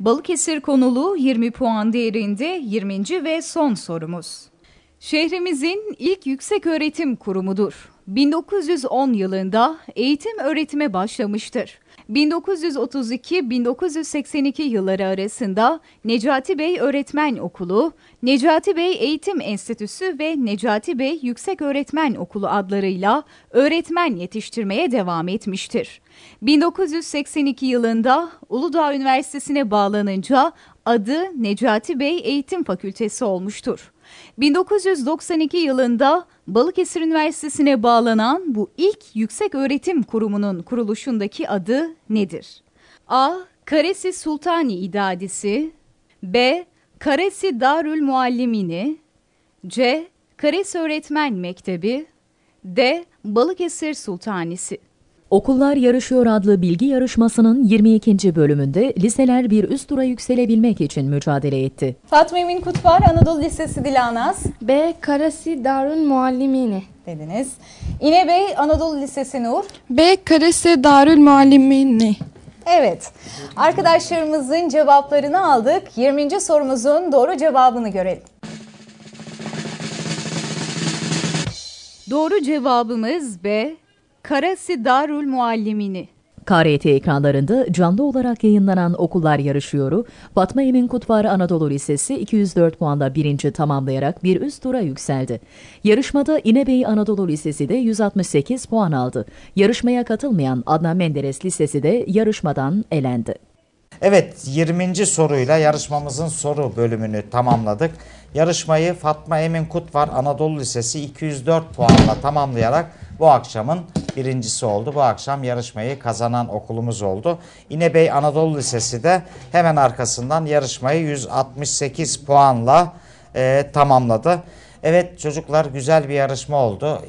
Balıkesir konulu 20 puan değerinde 20. ve son sorumuz. Şehrimizin ilk yüksek öğretim kurumudur. 1910 yılında eğitim öğretime başlamıştır. 1932-1982 yılları arasında Necati Bey Öğretmen Okulu, Necati Bey Eğitim Enstitüsü ve Necati Bey Yüksek Öğretmen Okulu adlarıyla öğretmen yetiştirmeye devam etmiştir. 1982 yılında Uludağ Üniversitesi'ne bağlanınca adı Necati Bey Eğitim Fakültesi olmuştur. 1992 yılında Balıkesir Üniversitesi'ne bağlanan bu ilk yüksek öğretim kurumunun kuruluşundaki adı nedir? A. Karesi Sultani İdadisi B. Karesi Darül Muallimini C. Karesi Öğretmen Mektebi D. Balıkesir Sultanisi Okullar Yarışıyor adlı bilgi yarışmasının 22. bölümünde liseler bir üst tura yükselebilmek için mücadele etti. Fatma Emin Kutbar, Anadolu Lisesi Dilanaz B. Karasi Darül Muallimine. dediniz. İnebey, Anadolu Lisesi Nur. B. Karasi Darül Muallimine. Evet, arkadaşlarımızın cevaplarını aldık. 20. sorumuzun doğru cevabını görelim. Doğru cevabımız B. Karasi Darül Muallimini. KRT ekranlarında canlı olarak yayınlanan Okullar Yarışıyor'u Fatma Emin Kutvar Anadolu Lisesi 204 puanla birinci tamamlayarak bir üst tura yükseldi. Yarışmada İnebey Anadolu Lisesi de 168 puan aldı. Yarışmaya katılmayan Adnan Menderes Lisesi de yarışmadan elendi. Evet 20. soruyla yarışmamızın soru bölümünü tamamladık. Yarışmayı Fatma Emin Kutvar Anadolu Lisesi 204 puanla tamamlayarak bu akşamın birincisi oldu. Bu akşam yarışmayı kazanan okulumuz oldu. İnebey Anadolu Lisesi de hemen arkasından yarışmayı 168 puanla e, tamamladı. Evet çocuklar güzel bir yarışma oldu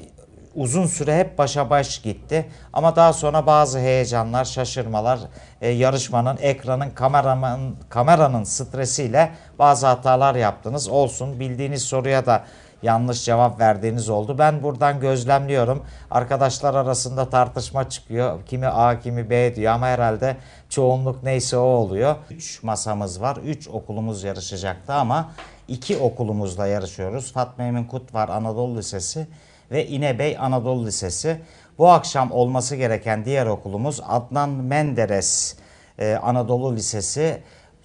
uzun süre hep başa baş gitti. Ama daha sonra bazı heyecanlar, şaşırmalar, e, yarışmanın, ekranın, kameranın, kameranın stresiyle bazı hatalar yaptınız. Olsun bildiğiniz soruya da yanlış cevap verdiğiniz oldu. Ben buradan gözlemliyorum. Arkadaşlar arasında tartışma çıkıyor. Kimi A kimi B diyor ama herhalde çoğunluk neyse o oluyor. 3 masamız var. 3 okulumuz yarışacaktı ama 2 okulumuzla yarışıyoruz. Fatma Emin Kut var Anadolu Lisesi ve İnebey Anadolu Lisesi. Bu akşam olması gereken diğer okulumuz Adnan Menderes e, Anadolu Lisesi.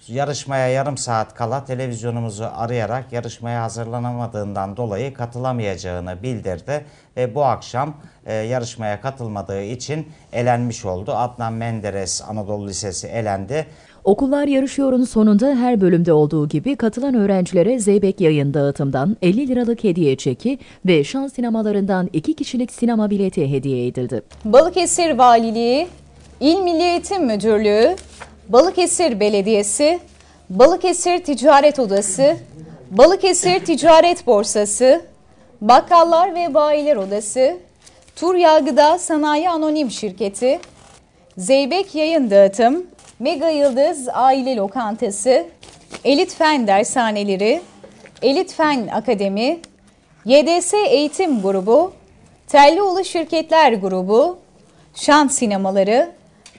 Yarışmaya yarım saat kala televizyonumuzu arayarak yarışmaya hazırlanamadığından dolayı katılamayacağını bildirdi. Ve bu akşam e, yarışmaya katılmadığı için elenmiş oldu. Adnan Menderes Anadolu Lisesi elendi. Okullar Yarışıyor'un sonunda her bölümde olduğu gibi katılan öğrencilere Zeybek yayın dağıtımdan 50 liralık hediye çeki ve şans sinemalarından 2 kişilik sinema bileti hediye edildi. Balıkesir Valiliği, İl Milli Eğitim Müdürlüğü, Balıkesir Belediyesi, Balıkesir Ticaret Odası, Balıkesir Ticaret Borsası, Bakkallar ve Bayiler Odası, Tur Yağgıda Sanayi Anonim Şirketi, Zeybek Yayın Dağıtım, Mega Yıldız Aile Lokantası, Elit Fen Dershaneleri, Elit Fen Akademi, YDS Eğitim Grubu, Tellioğlu Şirketler Grubu, Şan Sinemaları,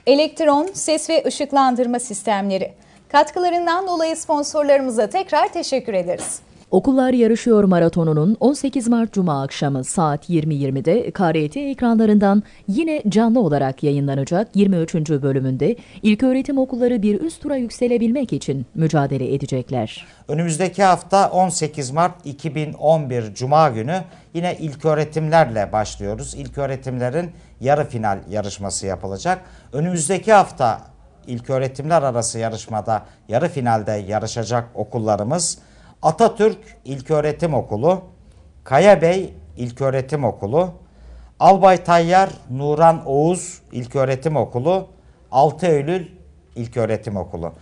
Elektron Ses ve Işıklandırma Sistemleri. Katkılarından dolayı sponsorlarımıza tekrar teşekkür ederiz. Okullar Yarışıyor Maratonu'nun 18 Mart Cuma akşamı saat 20.20'de KRT ekranlarından yine canlı olarak yayınlanacak 23. bölümünde ilköğretim okulları bir üst tura yükselebilmek için mücadele edecekler. Önümüzdeki hafta 18 Mart 2011 Cuma günü yine ilköğretimlerle başlıyoruz. İlköğretimlerin yarı final yarışması yapılacak. Önümüzdeki hafta ilköğretimler arası yarışmada yarı finalde yarışacak okullarımız Atatürk İlköğretim Okulu, Kayabey İlköğretim Okulu, Albay Tayyar Nuran Oğuz İlköğretim Okulu, 6 Eylül İlköğretim Okulu.